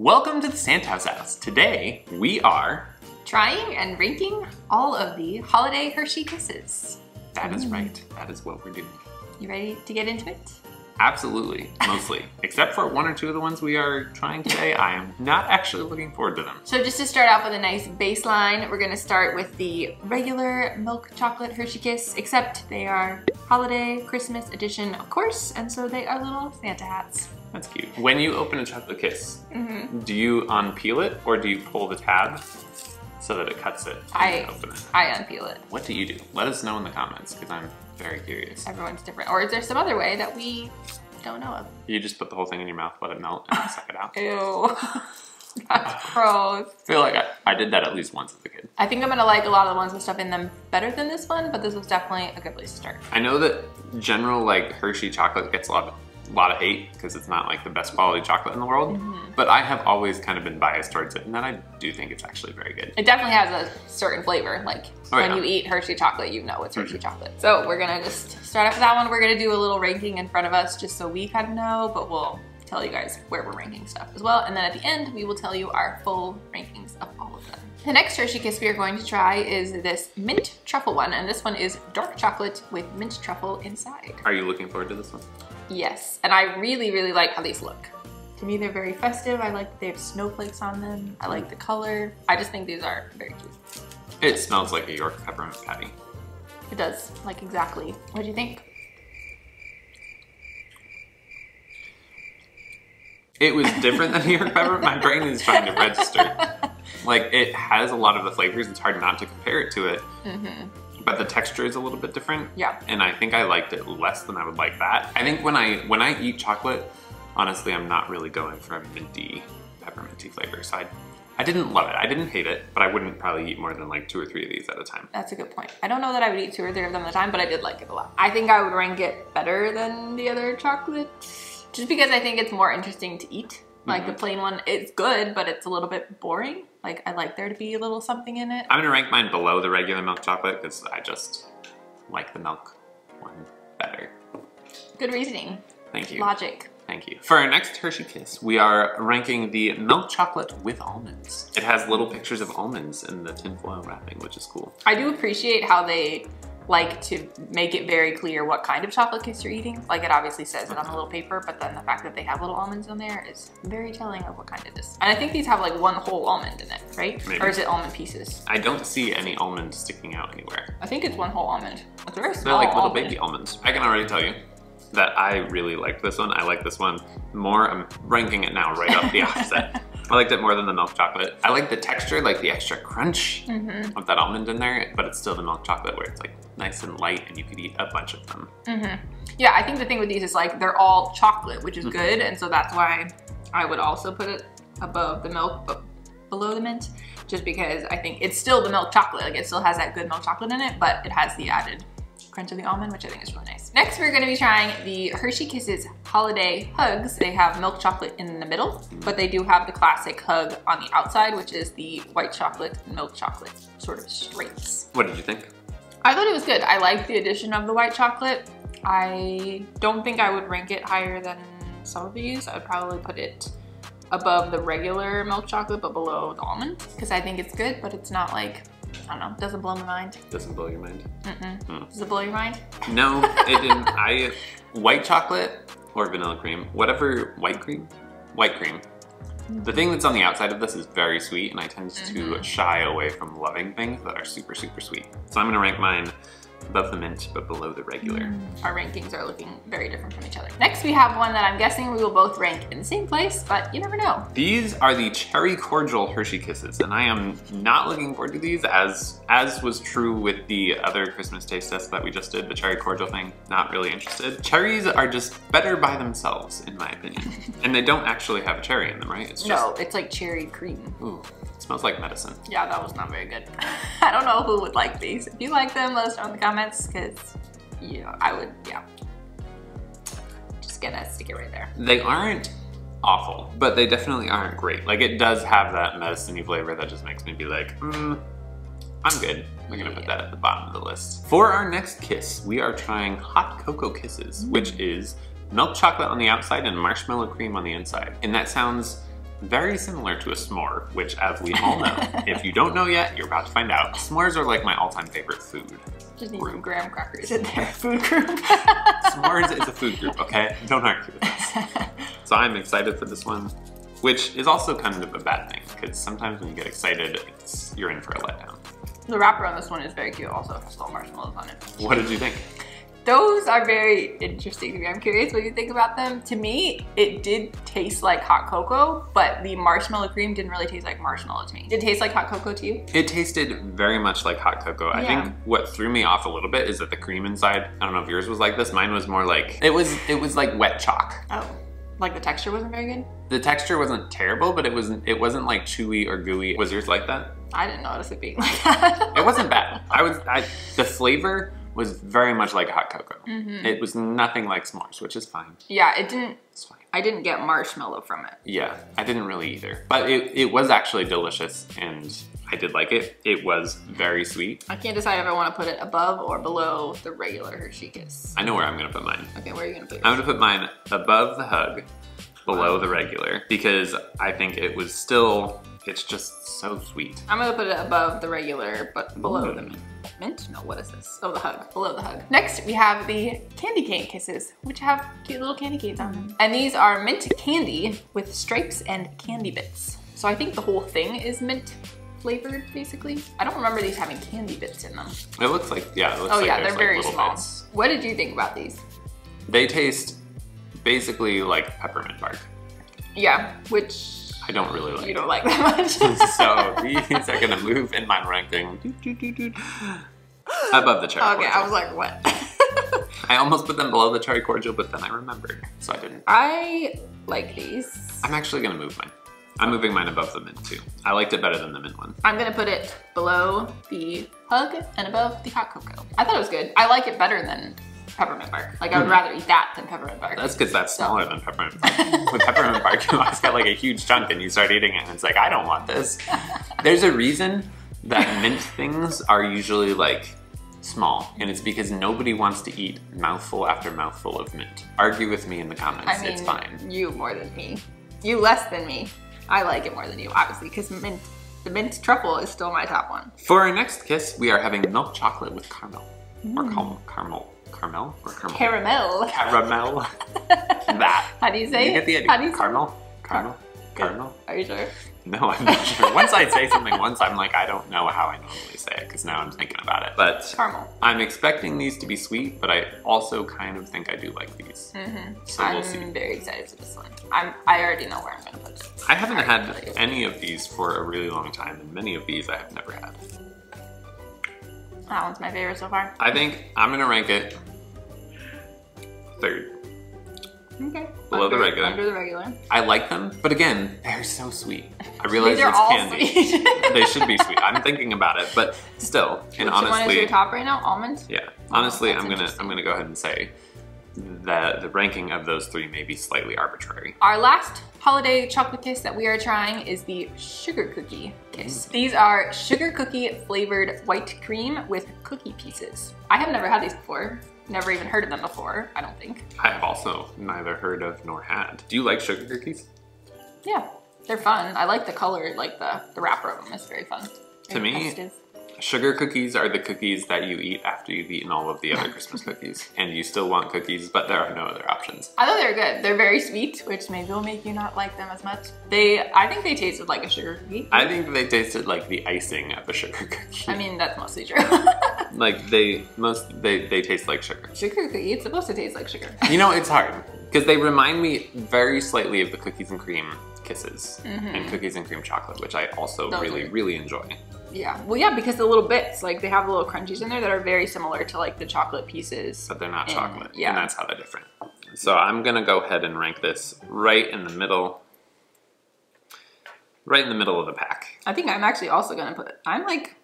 Welcome to the Santhouse House. Today we are. Trying and ranking all of the holiday Hershey Kisses. That is mm. right. That is what we're doing. You ready to get into it? Absolutely, mostly. Except for one or two of the ones we are trying today, I am not actually looking forward to them. So just to start off with a nice baseline, we're gonna start with the regular milk chocolate Hershey Kiss, except they are holiday Christmas edition, of course, and so they are little Santa hats. That's cute. When you open a chocolate kiss, Mm-hmm. do you unpeel it or do you pull the tab so that it cuts it? I open it? I unpeel it. What do you do? Let us know in the comments because I'm very curious. Everyone's different. Or is there some other way that we don't know of? You just put the whole thing in your mouth, let it melt, and suck it out. Ew. That's gross. feel like I, I did that at least once as a kid. I think I'm gonna like a lot of the ones with stuff in them better than this one, but this was definitely a good place to start. I know that general like Hershey chocolate gets a lot of a lot of hate because it's not like the best quality chocolate in the world. Mm-hmm. But I have always kind of been biased towards it, and that I do think it's actually very good. It definitely has a certain flavor. Like Oh, when yeah. you eat Hershey chocolate, you know it's Hershey Mhm. chocolate. So we're gonna just start off with that one. We're gonna do a little ranking in front of us just so we kind of know, but we'll tell you guys where we're ranking stuff as well. And then at the end, we will tell you our full rankings of all of them. The next Hershey Kiss we are going to try is this mint truffle one, and this one is dark chocolate with mint truffle inside. Are you looking forward to this one? Yes, and I really, really like how these look. To me, they're very festive. I like that they have snowflakes on them. I like the color. I just think these are very cute. It smells like a York peppermint patty. It does, like exactly. What do you think? It was different than New York peppermint. My brain is trying to register. Like it has a lot of the flavors. It's hard not to compare it to it. Mm-hmm. But the texture is a little bit different. Yeah. and I think I liked it less than I would like that. I think when I when I eat chocolate, honestly, I'm not really going for a minty, pepperminty flavor. So I, I didn't love it. I didn't hate it, but I wouldn't probably eat more than like two or three of these at a time. That's a good point. I don't know that I would eat two or three of them at a time, but I did like it a lot. I think I would rank it better than the other chocolate, just because I think it's more interesting to eat. Like the mm-hmm. plain one, it's good, but it's a little bit boring. Like I like there to be a little something in it. I'm gonna rank mine below the regular milk chocolate because I just like the milk one better. Good reasoning, Thank you. logic. Thank you. For our next Hershey Kiss, we are ranking the milk chocolate with almonds. It has little pictures of almonds in the tinfoil wrapping, which is cool. I do appreciate how they like to make it very clear what kind of chocolate kiss you're eating. Like it obviously says it on the little paper, but then the fact that they have little almonds on there is very telling of what kind it is. And I think these have like one whole almond in it, right? Maybe. Or is it almond pieces? I don't see any almonds sticking out anywhere. I think it's one whole almond. It's a very They're small like little almond. baby almonds. I can already tell you that I really like this one. I like this one more. I'm ranking it now right up the opposite. I liked it more than the milk chocolate. I like the texture, like the extra crunch Mm-hmm. of that almond in there, but it's still the milk chocolate where it's like nice and light and you could eat a bunch of them. Mm-hmm. Yeah, I think the thing with these is like they're all chocolate, which is Mhm. good, and so that's why I would also put it above the milk, but below the mint, just because I think it's still the milk chocolate. Like it still has that good milk chocolate in it, but it has the added crunch of the almond, which I think is really nice. Next, we're gonna be trying the Hershey Kisses Holiday Hugs. They have milk chocolate in the middle, but they do have the classic hug on the outside, which is the white chocolate and milk chocolate sort of straights. What did you think? I thought it was good. I like the addition of the white chocolate. I don't think I would rank it higher than some of these. I'd probably put it above the regular milk chocolate, but below the almond. Because I think it's good, but it's not like, I don't know, doesn't blow my mind. Doesn't blow your mind? Mm-mm. Hmm. Does it blow your mind? No, it didn't. I white chocolate or vanilla cream, whatever white cream, white cream. The thing that's on the outside of this is very sweet, and I tend to Mhm. shy away from loving things that are super, super sweet. So I'm gonna rank mine above the mint, but below the regular. Mm. Our rankings are looking very different from each other. Next, we have one that I'm guessing we will both rank in the same place, but you never know. These are the cherry cordial Hershey Kisses, and I am not looking forward to these as as was true with the other Christmas taste test that we just did, the cherry cordial thing. Not really interested. Cherries are just better by themselves, in my opinion, and they don't actually have a cherry in them, right? It's just No, it's like cherry cream. ooh, it smells like medicine. Yeah, that was not very good. I don't know who would like these. If you like them, let us know in the comments, because, you know, I would, yeah. Just gonna stick it right there. They aren't awful, but they definitely aren't great. Like it does have that medicine y flavor that just makes me be like, mm, I'm good. We're gonna put that at the bottom of the list. For our next kiss, we are trying hot cocoa kisses, which is milk chocolate on the outside and marshmallow cream on the inside. And that sounds very similar to a s'more, which as we all know, if you don't know yet, you're about to find out. S'mores are like my all-time favorite food. Just need some graham crackers in there. Food group. S'mores is a food group, okay? Don't argue with us. So I'm excited for this one, which is also kind of a bad thing, because sometimes when you get excited, it's, you're in for a letdown. the wrapper on this one is very cute also. Has little marshmallows on it. What did you think? Those are very interesting to me. I'm curious what you think about them. To me, it did taste like hot cocoa, but the marshmallow cream didn't really taste like marshmallow to me. Did it taste like hot cocoa to you? It tasted very much like hot cocoa. I think what threw me off a little bit is that the cream inside, I don't know if yours was like this, mine was more like, it was, it was like wet chalk. Oh, like the texture wasn't very good? The texture wasn't terrible, but it wasn't, it wasn't like chewy or gooey. Was yours like that? I didn't notice it being like that. It wasn't bad. I was, I, the flavor was very much like hot cocoa. Mhm. It was nothing like s'mores, which is fine. Yeah, it didn't, It's fine. I didn't get marshmallow from it. Yeah, I didn't really either. But it, it was actually delicious and I did like it. It was very sweet. I can't decide if I want to put it above or below the regular Hershey Kiss. I know where I'm gonna put mine. Okay, where are you gonna put it? I'm gonna put mine above the hug, below the regular, because I think it was still, it's just so sweet. I'm gonna put it above the regular, but below Ooh. the mint. Mint? No, what is this? Oh, the hug. Below the hug. Next, we have the candy cane kisses, which have cute little candy canes on them. Mm-hmm. And these are mint candy with stripes and candy bits. So I think the whole thing is mint flavored, basically. I don't remember these having candy bits in them. It looks like, yeah, it looks Oh like yeah, they're very like little small. bits. What did you think about these? They taste basically like peppermint bark. Yeah, which I don't really like you don't like that much. so these are gonna move in my ranking above the cherry Okay, cordial. I was like, what? I almost put them below the cherry cordial, but then I remembered, so I didn't. I like these. I'm actually gonna move mine. I'm moving mine above the mint too. I liked it better than the mint one. I'm gonna put it below the hug and above the hot cocoa. I thought it was good. I like it better than peppermint bark. Like I would Mhm. rather eat that than peppermint bark. That's because that's smaller than peppermint bark. With peppermint bark, you always got like a huge chunk and you start eating it and it's like, I don't want this. There's a reason that mint things are usually like small and it's because nobody wants to eat mouthful after mouthful of mint. Argue with me in the comments, I mean, it's fine. you more than me. You less than me. I like it more than you, obviously, because mint, the mint truffle is still my top one. For our next kiss, we are having milk chocolate with caramel. Or Mm. caramel. Caramel. Caramel? Or caramel? Caramel. Caramel. that. How do you say You get the idea. How do you say Caramel? Caramel? Caramel? Are you sure? No, I'm not sure. Once I say something once, I'm like, I don't know how I normally say it because now I'm thinking about it. But Caramel. I'm expecting these to be sweet, but I also kind of think I do like these. Mm-hmm. So I'm we'll see. very excited for this one. I'm. I already know where I'm gonna put it. I haven't I had know. any of these for a really long time, and many of these I have never had. That one's my favorite so far. I think I'm gonna rank it third. Okay. Below the Under- regular. Under the regular. I like them, but again, they're so sweet. I realize These are it's all candy. sweet. they should be sweet. I'm thinking about it, but still, and Which one is honestly, your top right now? Almond. Yeah, honestly, that's I'm gonna. I'm gonna go ahead and say that the ranking of those three may be slightly arbitrary. Our last holiday chocolate kiss that we are trying is the sugar cookie kiss. Mm. These are sugar cookie flavored white cream with cookie pieces. I have never had these before. Never even heard of them before, I don't think. I have also neither heard of nor had. Do you like sugar cookies? Yeah, they're fun. I like the color, like the, the wrapper of them is very fun. To me, festive. Sugar cookies are the cookies that you eat after you've eaten all of the other Christmas cookies, and you still want cookies, but there are no other options. I thought they were good. They're very sweet, which maybe will make you not like them as much. They, I think they tasted like a sugar cookie. I think they tasted like the icing of a sugar cookie. I mean, that's mostly true. like they most they they taste like sugar. sugar cookie, it's supposed to taste like sugar. You know, it's hard because they remind me very slightly of the cookies and cream kisses mm-hmm. and cookies and cream chocolate, which I also. Those really, really enjoy. Yeah, well, yeah, because the little bits, like they have the little crunchies in there that are very similar to like the chocolate pieces. But they're not And- chocolate. yeah. And that's how they're different. So I'm gonna go ahead and rank this right in the middle. Right in the middle of the pack. I think I'm actually also gonna put. I'm like,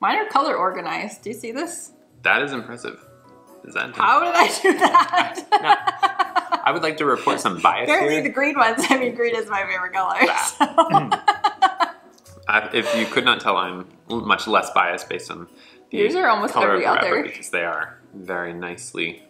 mine are color organized. Do you see this? That is impressive. Is that How did I do that? I would like to report some bias Apparently, here. the green ones. I mean, green is my favorite color. so- I, if you could not tell, I'm much less biased based on the Yours are almost color every of the wrapper other. because they are very nicely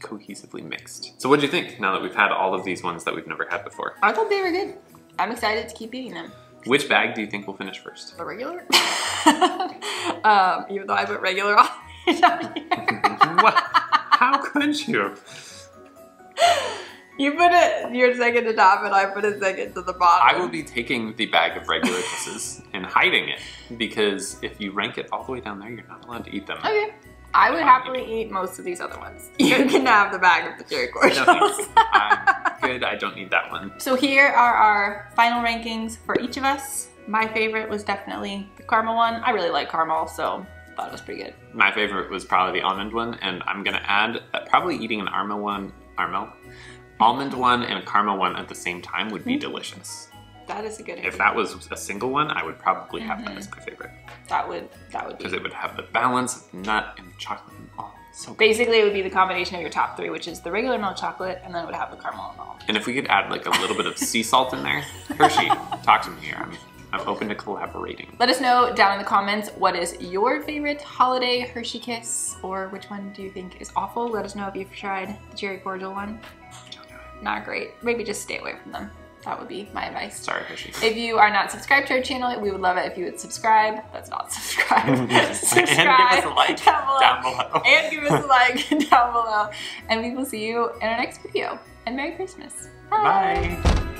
cohesively mixed. So what do you think now that we've had all of these ones that we've never had before? I thought they were good. I'm excited to keep eating them. Which bag do you think will finish first? The regular? um, even though I put regular on what? How could you? You put it your second to top and I put a second to the bottom. I will be taking the bag of regular kisses and hiding it because if you rank it all the way down there, you're not allowed to eat them. Okay. I would happily eat most of these other ones. You can have the bag of the cherry No, cordials. thanks. I'm good. I don't need that one. so here are our final rankings for each of us. My favorite was definitely the caramel one. I really like caramel, so thought it was pretty good. My favorite was probably the almond one, and I'm gonna add that probably eating an Armo one, Armo, almond one and a caramel one at the same time would be hmm. delicious. That is a good idea. If that was a single one, I would probably have that as mm-hmm. my favorite that would that would be because it would have the balance of nut and chocolate and all. So good. basically it would be the combination of your top three, which is the regular milk chocolate, and then it would have the caramel and almond. And if we could add like a little bit of sea salt in there, Hershey, talk to me here. I'm I'm open to collaborating. Let us know down in the comments what is your favorite holiday Hershey Kiss, or which one do you think is awful. Let us know if you've tried the cherry cordial one. Not great. Maybe just stay away from them. That would be my advice. Sorry, Hershey. If you are not subscribed to our channel, we would love it if you would subscribe. That's not subscribe. subscribe. and give us a like down below. down below. And give us a like down below. And we will see you in our next video. And Merry Christmas. Bye.